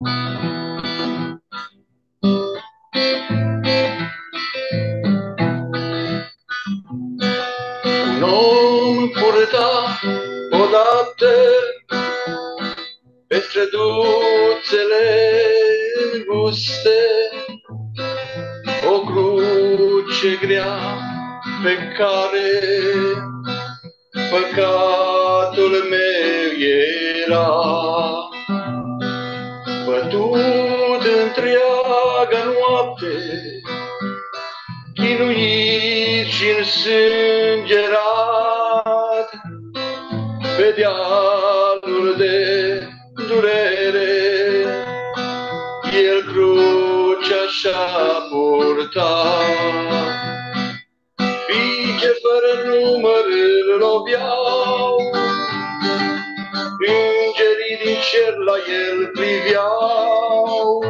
Un om purta odată pe străduțele înguste o cruce grea pe care păcatul meu era. Noapte, chinuit și însângerat, pe dealul de durere, el crucea și-a purtat. Fiice fără număr îl loveau, îngerii din cer la el priveau,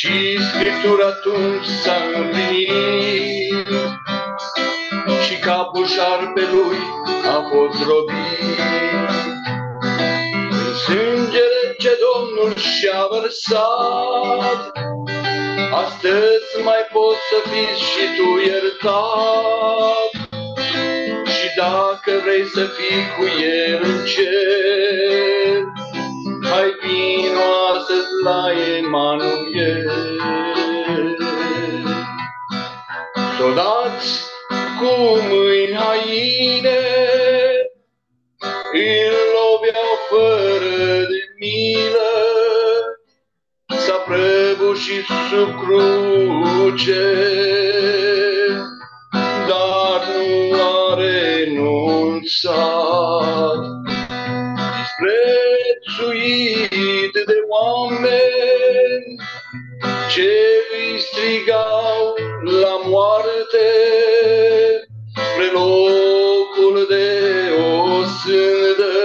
și Scriptura atunci s-a împlinit, și capul șarpelui a fost robit. În sângele ce Domnul și-a vărsat, astăzi mai poți să fii și tu iertat. Și dacă vrei să fii cu El în cer, hai vino astăzi la Emanuel. Soldați cu mâini haine, îl loveau fără de milă, s-a prăbușit sub cruce, dar nu a renunțat. Disprețuit ce îi strigau la moarte spre locul de o sândă,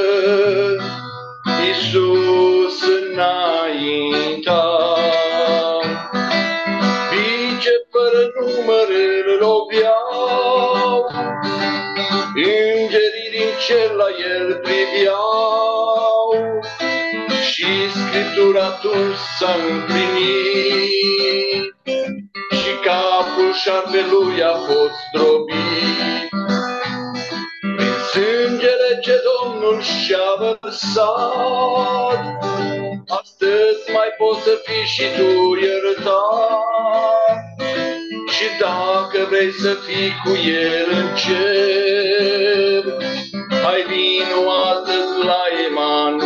Iisus înainta. Fiice fără număr îl loveau, îngerii din cer la el priveau, și Scriptura atunci s-a împlinit, și capul șarpelui a fost drobit. Prin sângele ce Domnul și-a vărsat, astăzi mai poți să fii și tu iertat. Și dacă vrei să fii cu El în cer, hai vino astăzi la Emanuel.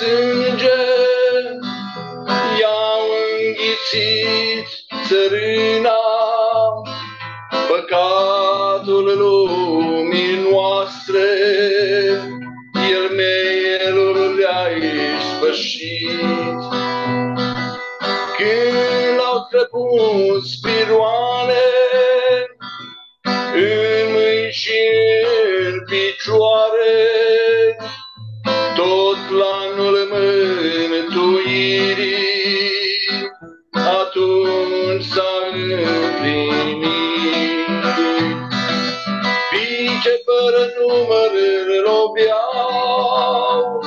Sânge i-au înghițit țărâna, păcatul lumii noastre, el mielul le-a ispășit. Când l-au străpus piroane, în mâini și în picioare, îl loveau,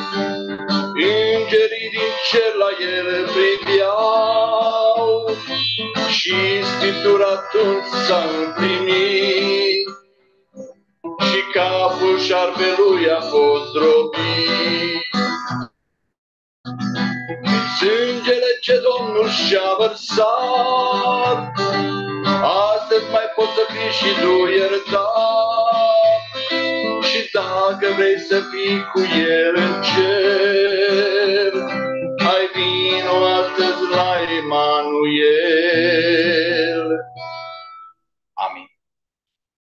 îngerii din cer la el priveau, și Scriptura atunci s-a împlinit, și capul șarpelui a fost drobit. Sângele ce Domnul și-a vărsat, astăzi mai poți să fii și tu iertat. Și dacă vrei să fii cu El în cer, hai vino astăzi la Emanuel.